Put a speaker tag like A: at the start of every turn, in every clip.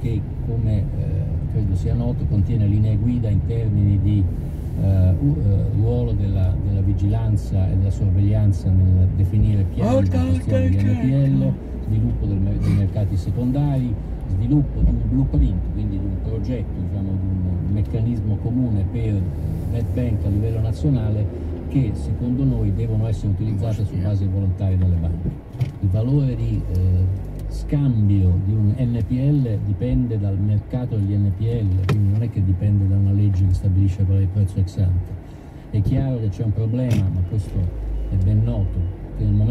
A: che come eh, credo sia noto contiene linee guida in termini di eh, eh, ruolo della, della, vigilanza e della sorveglianza nel definire piani di gestione di NPL, sviluppo del, dei mercati secondari, sviluppo di un blueprint, quindi di un progetto, diciamo, di un meccanismo comune per NetBank a livello nazionale che secondo noi devono essere utilizzate su base volontaria dalle banche. Il valore di eh, scambio di un NPL dipende dal mercato degli NPL, quindi non è che dipende da una legge che stabilisce qual è il prezzo ex ante. È chiaro che c'è un problema, ma questo è ben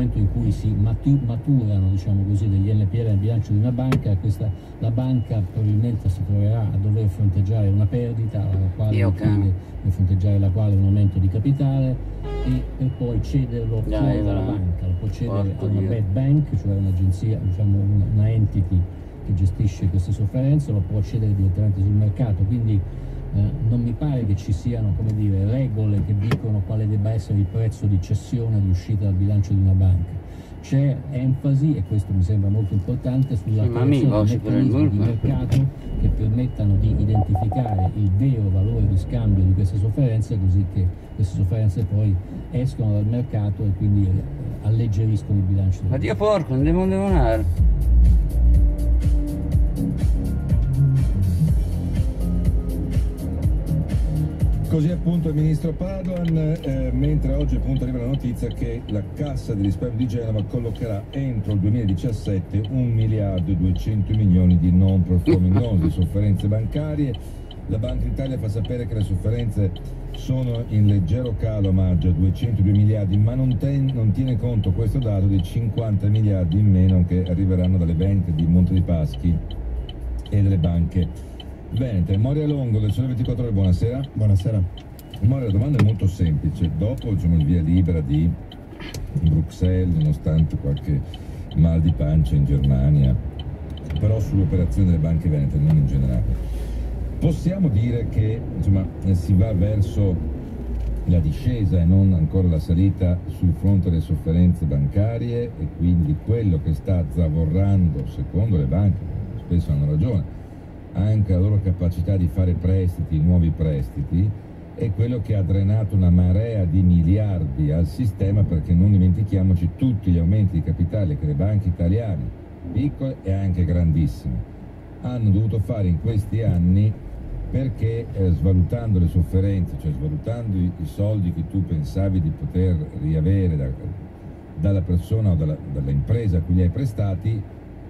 A: momento in cui si maturano diciamo così, degli NPL nel bilancio di una banca, questa, la banca probabilmente si troverà a dover fronteggiare una perdita, alla quale per fronteggiare la quale un aumento di capitale e per poi cederlo fuori dalla banca, lo può cedere a una bad bank, cioè un'agenzia, diciamo una, una entity che gestisce queste sofferenze, lo può cedere direttamente sul mercato, quindi non mi pare che ci siano dire, regole che dicono quale debba essere il prezzo di cessione di uscita dal bilancio di una banca. C'è enfasi, e questo mi sembra molto importante, sulla sì, creazione di meccanismi di mercato che permettano di identificare il vero valore di scambio di queste sofferenze così che queste sofferenze poi escono dal mercato e quindi eh, alleggeriscono il bilancio.
B: Ma Dio porco, non devo andare.
C: Così appunto il ministro Padoan, eh, mentre oggi appunto arriva la notizia che la Cassa di risparmio di Genova collocherà entro il 2017 1 miliardo e 200 milioni di non performing loans, sofferenze bancarie. La Banca Italia fa sapere che le sofferenze sono in leggero calo a maggio, 202 miliardi, ma non, ten, non tiene conto questo dato di 50 miliardi in meno che arriveranno dalle banche di Monte dei Paschi e delle banche Venete, Moria Longo del Sole 24 Ore, buonasera.
D: Buonasera.
C: Moria, la domanda è molto semplice. Dopo diciamo, il via libera di Bruxelles, nonostante qualche mal di pancia in Germania, però sull'operazione delle banche venete, non in generale, possiamo dire che insomma, si va verso la discesa e non ancora la salita sul fronte delle sofferenze bancarie e quindi quello che sta zavorrando, secondo le banche, spesso hanno ragione, anche la loro capacità di fare prestiti, nuovi prestiti, è quello che ha drenato una marea di miliardi al sistema perché non dimentichiamoci tutti gli aumenti di capitale che le banche italiane, piccole e anche grandissime, hanno dovuto fare in questi anni perché eh, svalutando le sofferenze, cioè svalutando i, i, soldi che tu pensavi di poter riavere da, dalla persona o dalla, dall'impresa a cui li hai prestati,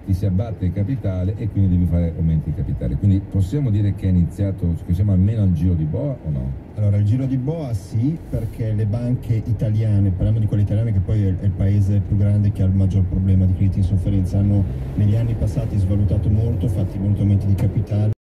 C: ti si abbatte il capitale e quindi devi fare aumenti di capitale. Quindi possiamo dire che è iniziato, che siamo almeno al giro di boa o no?
D: Allora, il giro di boa sì, perché le banche italiane, parliamo di quelle italiane che poi è il paese più grande che ha il maggior problema di crediti in sofferenza, hanno negli anni passati svalutato molto, fatti molti aumenti di capitale.